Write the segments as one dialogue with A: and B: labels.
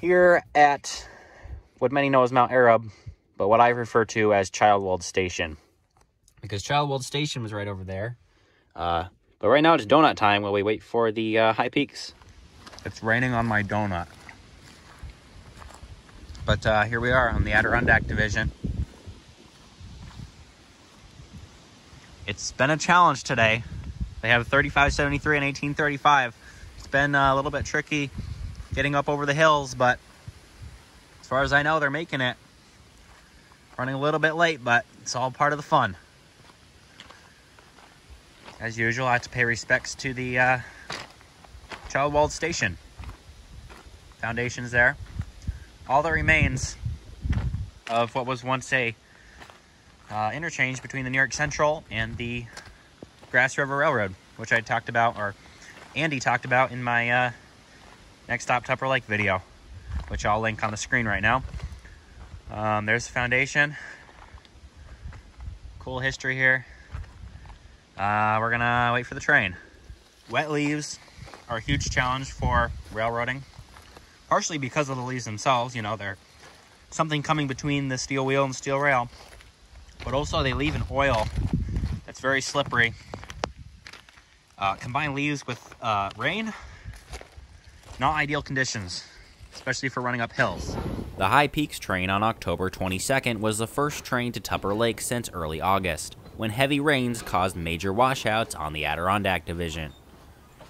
A: here at what many know as Mount Arab, but what I refer to as Childwold Station. Because Childwold Station was right over there. Uh, but right now it's donut time while we wait for the uh, high peaks. It's raining on my donut. But uh, here we are on the Adirondack Division. It's been a challenge today. They have 3573 and 1835. It's been uh, a little bit tricky getting up over the hills, but as far as I know, they're making it. Running a little bit late, but it's all part of the fun. As usual, I have to pay respects to the uh, Childwold Station. Foundation's there. All that remains of what was once a uh, interchange between the New York Central and the Grass River Railroad, which I talked about, or Andy talked about in my uh, Next Stop Tupper Lake video, which I'll link on the screen right now. Um, there's the foundation. Cool history here. Uh, we're gonna wait for the train. Wet leaves are a huge challenge for railroading, partially because of the leaves themselves. You know, they're something coming between the steel wheel and steel rail, but also they leave an oil that's very slippery. Uh, combined leaves with uh, rain, not ideal conditions, especially for running up hills.
B: The High Peaks train on October 22nd was the first train to Tupper Lake since early August when heavy rains caused major washouts on the Adirondack Division.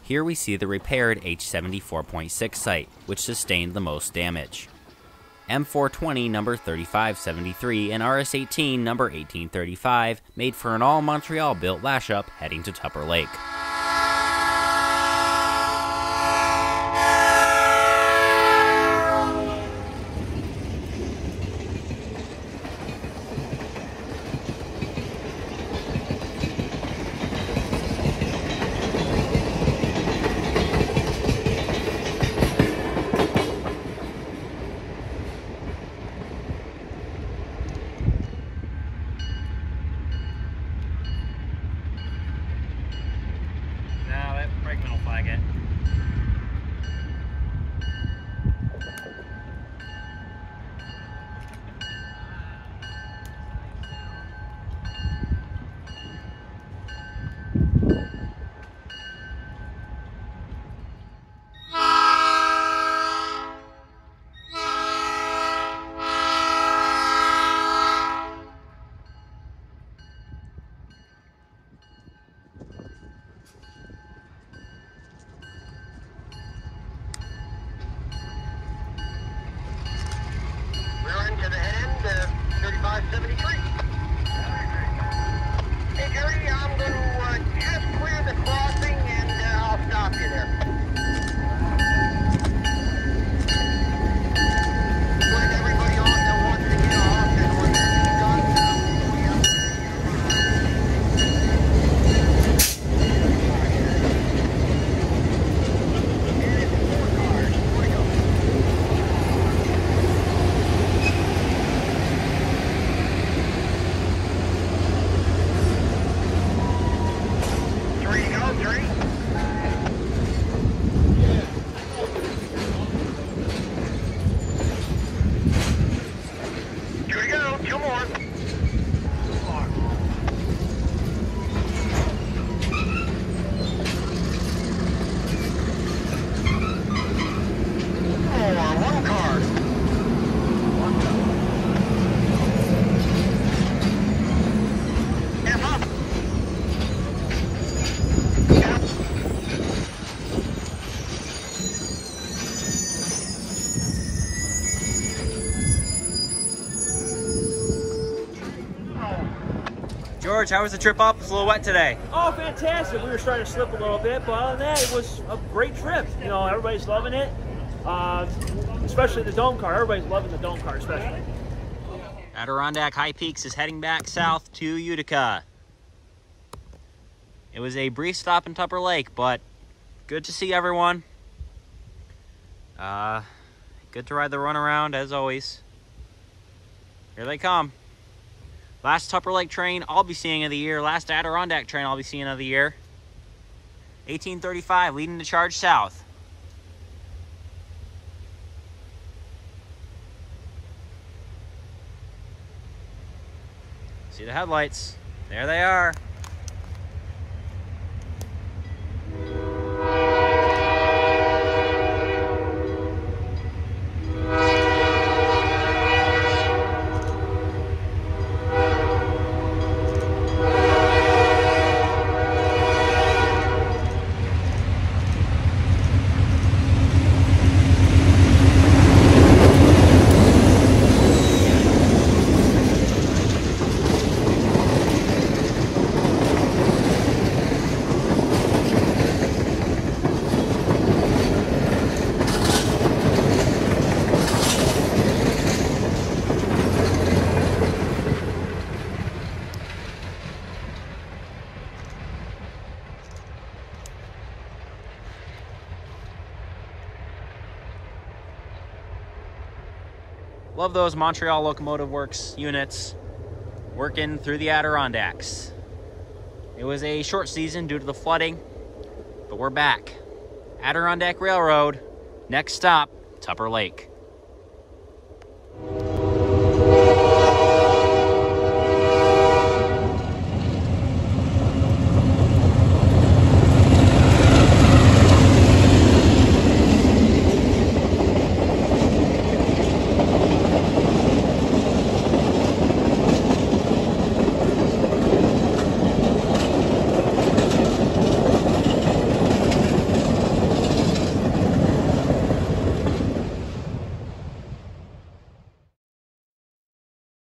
B: Here we see the repaired H74.6 site, which sustained the most damage. M420 number 3573 and RS18 number 1835 made for an all Montreal built lash up heading to Tupper Lake. I'm flag it.
A: George, how was the trip up? It's a little wet today.
C: Oh, fantastic. We were starting to slip a little bit, but other than that, it was a great trip. You know, everybody's loving it, uh, especially the dome car. Everybody's loving the dome car, especially.
A: Adirondack High Peaks is heading back south to Utica. It was a brief stop in Tupper Lake, but good to see everyone. Uh, good to ride the runaround, as always. Here they come. Last Tupper Lake train I'll be seeing of the year. Last Adirondack train I'll be seeing of the year. 1835 leading the charge south. See the headlights. There they are. Love those Montreal Locomotive Works units working through the Adirondacks. It was a short season due to the flooding, but we're back. Adirondack Railroad, next stop, Tupper Lake.